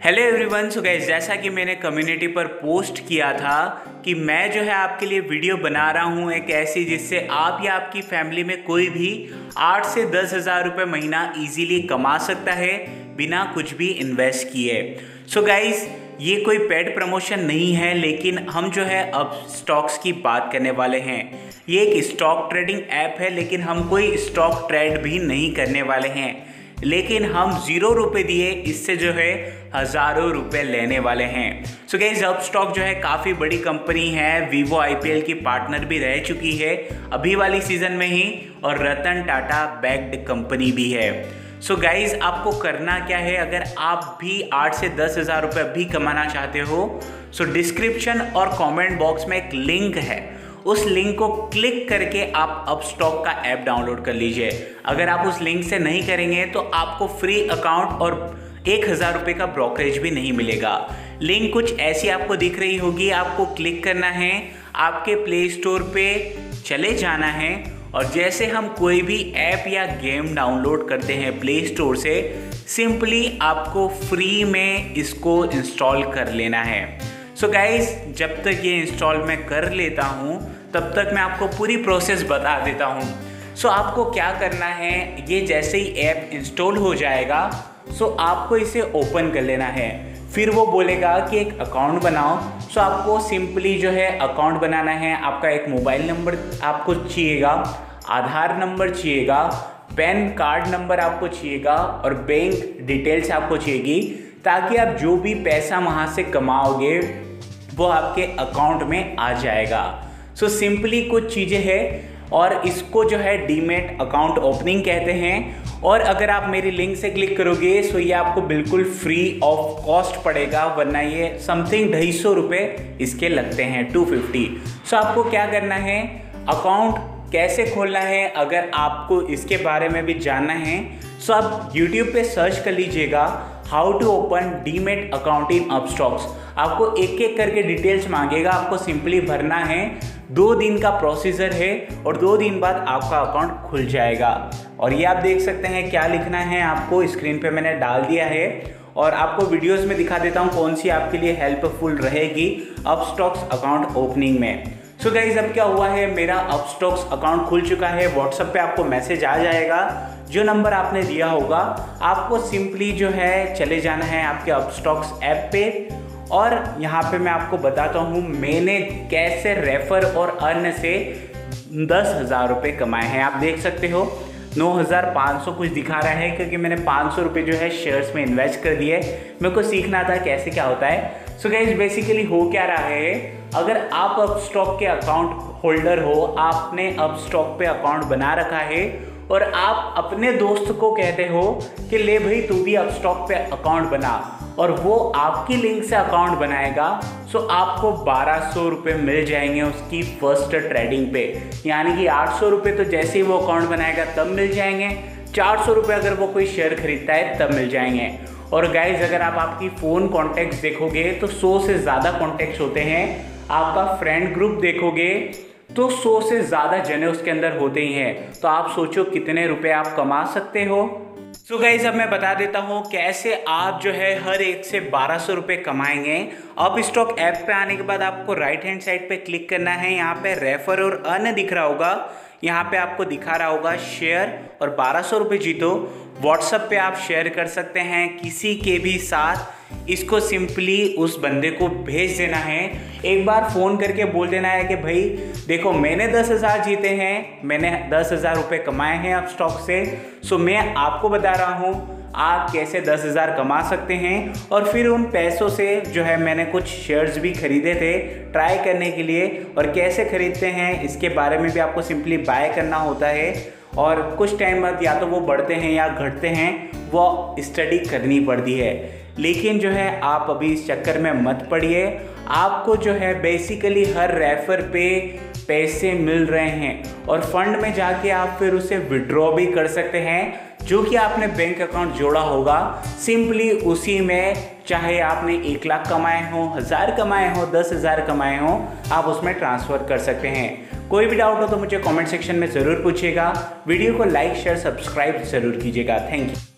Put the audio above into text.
Hello everyone so gas जैसा कि मैंने कम्युनिटी पर पोस्ट किया था कि मैं जो है आपके लिए वीडियो बना रहा हूँ एक ऐसी जिससे आप या आपकी फैमिली में कोई भी आठ से दस हज़ार रुपये महीना इजीली कमा सकता है बिना कुछ भी इन्वेस्ट किए। सो गाइस ये कोई पेड प्रमोशन नहीं है, लेकिन हम जो है अब स्टॉक्स की बात करने वाले हैं। ये एक स्टॉक ट्रेडिंग ऐप है, लेकिन हम कोई स्टॉक ट्रेड भी नहीं करने वाले हैं। लेकिन हम ज़ीरो रुपये दिए, इससे जो है हज़ारों रुपए लेने वाले हैं। सो गई जब स्टॉक जो है काफ़ी बड़ी कंपनी है। वीवो आईपीएल की पार्टनर भी रह चुकी है अभी वाली सीज़न में ही और रतन टाटा बैग्ड कंपनी भी है। सो so गाइज़ आपको करना क्या है? अगर आप भी आठ से दस हज़ार रुपये भी कमाना चाहते हो सो so डिस्क्रिप्शन और कमेंट बॉक्स में एक लिंक है। उस लिंक को क्लिक करके आप अब स्टॉक का ऐप डाउनलोड कर लीजिए। अगर आप उस लिंक से नहीं करेंगे तो आपको फ्री अकाउंट और एक हज़ार रुपये का ब्रोकरेज भी नहीं मिलेगा। लिंक कुछ ऐसी आपको दिख रही होगी, आपको क्लिक करना है, आपके प्ले स्टोर पे चले जाना है, और जैसे हम कोई भी ऐप या गेम डाउनलोड करते हैं प्ले स्टोर से सिंपली आपको फ्री में इसको इंस्टॉल कर लेना है। सो so गाइज़ जब तक ये इंस्टॉल मैं कर लेता हूँ, तब तक मैं आपको पूरी प्रोसेस बता देता हूँ। सो so आपको क्या करना है, ये जैसे ही ऐप इंस्टॉल हो जाएगा सो so आपको इसे ओपन कर लेना है। फिर वो बोलेगा कि एक अकाउंट बनाओ। सो so आपको सिंपली जो है अकाउंट बनाना है। आपका एक मोबाइल नंबर आपको चाहिएगा, आधार नंबर चाहिएगा पैन कार्ड नंबर आपको चाहिएगा और बैंक डिटेल्स आपको चाहिएगी। ताकि आप जो भी पैसा वहाँ से कमाओगे वो आपके अकाउंट में आ जाएगा। सो so, सिंपली कुछ चीज़ें हैं और इसको जो है डीमेट अकाउंट ओपनिंग कहते हैं। और अगर आप मेरी लिंक से क्लिक करोगे सो ये आपको बिल्कुल फ्री ऑफ़ कॉस्ट पड़ेगा वरना ये समथिंग ढाई सौ रुपये इसके लगते हैं टू फिफ्टी सो आपको क्या करना है? अकाउंट कैसे खोलना है? अगर आपको इसके बारे में भी जानना है सो आप यूट्यूब पे सर्च कर लीजिएगा how to open demat account in Upstox आपको एक एक करके डिटेल्स मांगेगा, आपको सिंपली भरना है। दो दिन का प्रोसीजर है और दो दिन बाद आपका अकाउंट खुल जाएगा। और ये आप देख सकते हैं क्या लिखना है आपको। स्क्रीन पे मैंने डाल दिया है। और आपको वीडियोस में दिखा देता हूँ कौन सी आपके लिए हेल्पफुल रहेगी अप स्टॉक्स अकाउंट ओपनिंग में। सो so गाइज़ अब क्या हुआ है? मेरा अप स्टॉक्स अकाउंट खुल चुका है। व्हाट्सएप पे आपको मैसेज आ जाएगा। जो नंबर आपने दिया होगा, आपको सिंपली जो है चले जाना है आपके अपस्टॉक्स ऐप पे। और यहाँ पे मैं आपको बताता हूँ, मैंने कैसे रेफर और अर्न से दस हज़ार रुपये कमाए हैं। आप देख सकते हो, नौ हज़ार पाँच सौ कुछ दिखा रहा है क्योंकि मैंने पाँच सौ रुपये जो है शेयर्स में इन्वेस्ट कर दिए। मेरे को सीखना था कैसे क्या होता है। सो गाइज़ बेसिकली हो क्या रहा है, अगर आप अब स्टॉक के अकाउंट होल्डर हो, आपने अब स्टॉक पे अकाउंट बना रखा है और आप अपने दोस्त को कहते हो कि, ले भाई, तू भी अब स्टॉक पे अकाउंट बना। और वो आपकी लिंक से अकाउंट बनाएगा सो आपको बारह सौ रुपये मिल जाएँगे उसकी फ़र्स्ट ट्रेडिंग पे। यानी कि आठ सौ रुपये तो जैसे ही वो अकाउंट बनाएगा, तब मिल जाएँगे। चार सौ रुपये अगर वो कोई शेयर खरीदता है, तब मिल जाएँगे। और गाइज़ अगर आप आपकी फ़ोन कॉन्टैक्ट्स देखोगे तो सौ से ज़्यादा कॉन्टैक्ट्स होते हैं। आपका फ्रेंड ग्रुप देखोगे तो सौ से ज़्यादा जने उसके अंदर होते ही हैं। तो आप सोचो कितने रुपए आप कमा सकते हो। सो so गाइज़ अब मैं बता देता हूँ कैसे आप जो है हर एक से बारह सौ रुपये कमाएँगे। अब स्टॉक ऐप पे आने के बाद आपको राइट हैंड साइड पे क्लिक करना है। यहाँ पे रेफर और अन दिख रहा होगा। यहाँ पे आपको दिखा रहा होगा शेयर और बारह सौ रुपये जीतो। व्हाट्सएप पे आप शेयर कर सकते हैं किसी के भी साथ। इसको सिंपली उस बंदे को भेज देना है। एक बार फ़ोन करके बोल देना है कि भाई, देखो, मैंने दस हज़ार जीते हैं, मैंने दस हज़ार रुपये कमाए हैं आप स्टॉक से। सो मैं आपको बता रहा हूँ, आप कैसे दस हज़ार कमा सकते हैं और फिर उन पैसों से जो है मैंने कुछ शेयर्स भी खरीदे थे ट्राई करने के लिए और कैसे खरीदते हैं, इसके बारे में भी आपको सिंपली बाय करना होता है। और कुछ टाइम बाद या तो वो बढ़ते हैं या घटते हैं, वो स्टडी करनी पड़ती है। लेकिन जो है, आप अभी इस चक्कर में मत पड़िए। आपको जो है बेसिकली हर रेफर पे पैसे मिल रहे हैं और फंड में जाके आप फिर उसे विड्रॉ भी कर सकते हैं, जो कि आपने बैंक अकाउंट जोड़ा होगा। सिंपली उसी में चाहे आपने एक लाख कमाए हो, हज़ार कमाए हो, दस हज़ार कमाए हो, आप उसमें ट्रांसफ़र कर सकते हैं। कोई भी डाउट हो तो मुझे कमेंट सेक्शन में ज़रूर पूछिएगा। वीडियो को लाइक शेयर सब्सक्राइब ज़रूर कीजिएगा। Thank you